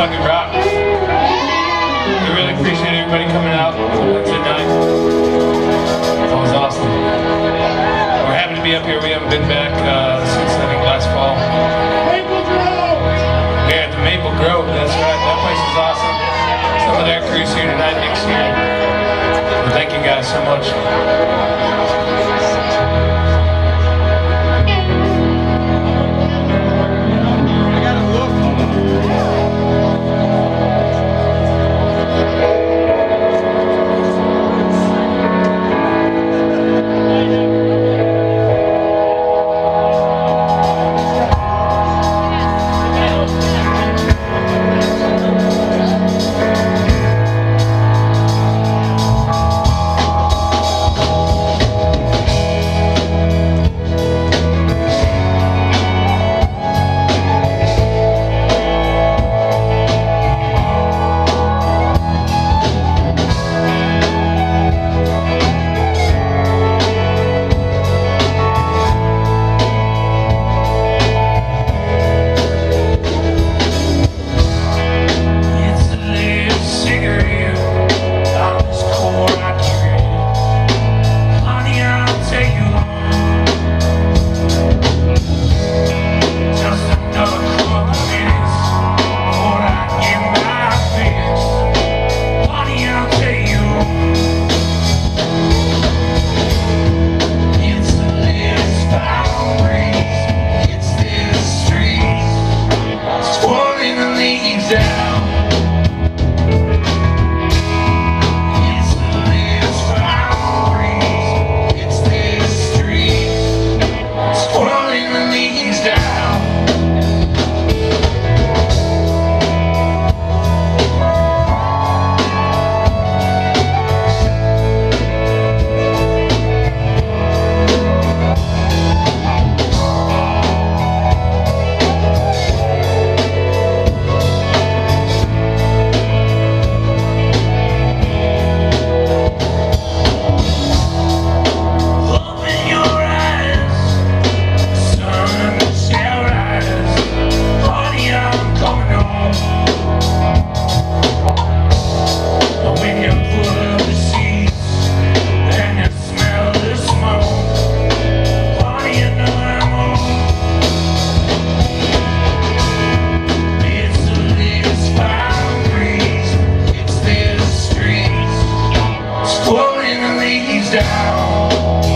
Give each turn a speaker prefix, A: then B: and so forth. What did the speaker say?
A: fucking rocked. We really appreciate everybody coming out Wednesday night. It's always awesome. We're happy to be up here. We haven't been back uh, since I think last fall.
B: Maple Grove!
A: Yeah, at the Maple Grove. That's right. That place is awesome. Some of their crews here tonight, Nick's here. Thank you guys so much. He's down.